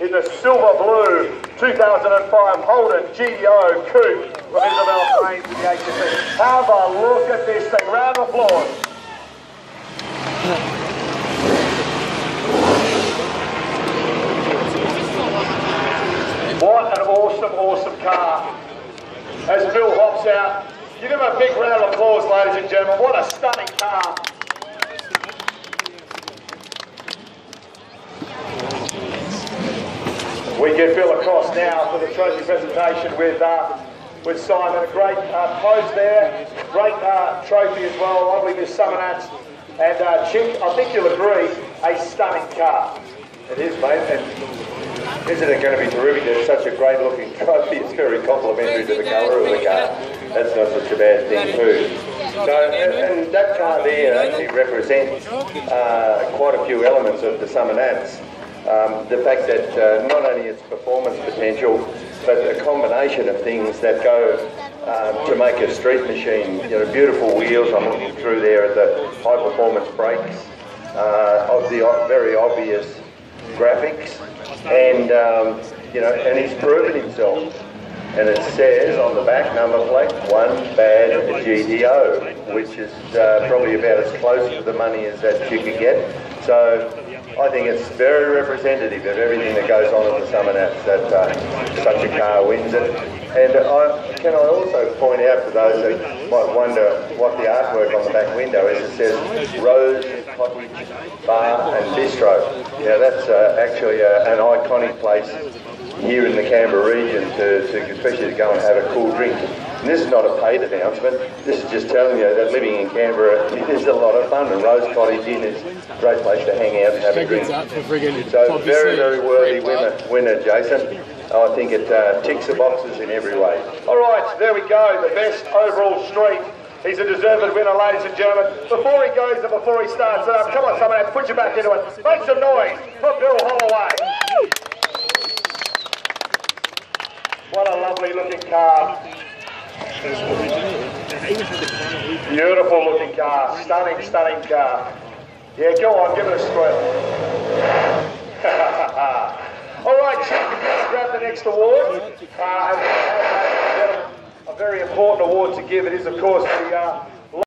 in the silver blue 2005 Holden GTO Coupe from Isabella Plains in the HSC. Have a look at this thing. Round of applause. What an awesome, awesome car. As Bill hops out, give him a big round of applause, ladies and gentlemen. What a stunning car. We get Bill across now for the trophy presentation with uh, with Simon. A great uh, pose there, great uh, trophy as well. Lovely Miss Summernats. And uh, Chick, I think you'll agree, a stunning car. It is, mate. And isn't it going to be terrific? It's such a great looking trophy. It's very complimentary to the colour of the car. That's not such a bad thing, too. So, and, and that car there actually represents uh, quite a few elements of the Summernats. Um, the fact that uh, not only its performance potential, but a combination of things that go um, to make a street machine. You know, beautiful wheels. I'm looking through there at the high performance brakes, uh, of the very obvious graphics, and um, you know, and he's proven himself. And it says on the back number plate, one bad GTO, which is uh, probably about as close to the money as that you could get. So I think it's very representative of everything that goes on at the Summernats that uh, such a car wins it. And I, can I also point out for those that might wonder what the artwork on the back window is, it says Rose Cottage Bar and Bistro. Yeah, that's uh, actually uh, an iconic place here in the Canberra region to, to especially to go and have a cool drink. And this is not a paid announcement. This is just telling you that living in Canberra is a lot of fun, and Rose Cottage Inn is a great place to hang out and have a drink. So very, very worthy winner, winner, Jason. I think it uh, ticks the boxes in every way. All right, there we go. The best overall street. He's a deserved winner, ladies and gentlemen. Before he goes and before he starts up, come on, someone, put you back into it. Make some noise for Bill Holloway. What a lovely looking car. Beautiful looking car. Stunning, stunning car. Yeah, go on, give it a squeal. All right, Chief, just grab the next award. Uh, a very important award to give. It is, of course, the uh,